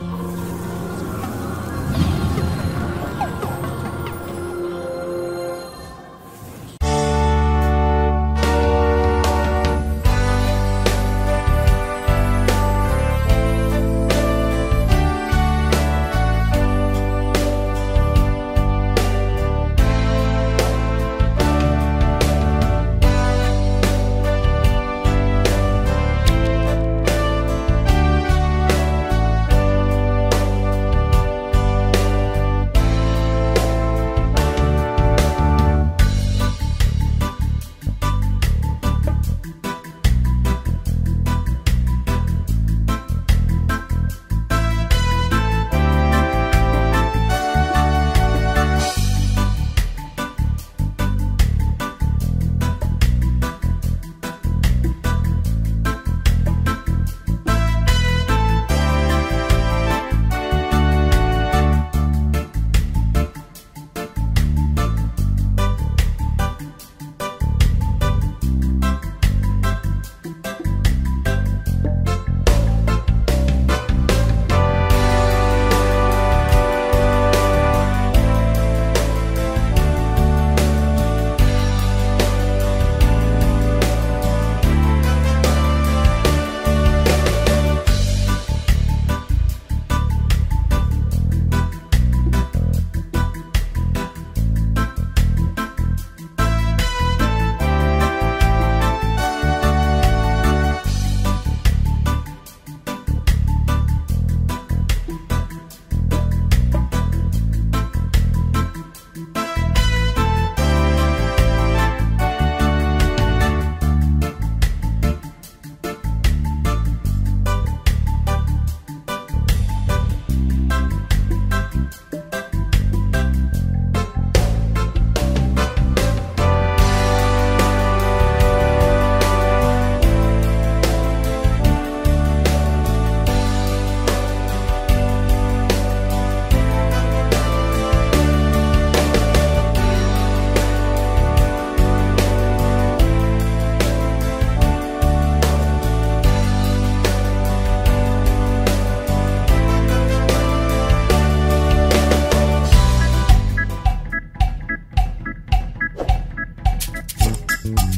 Bye.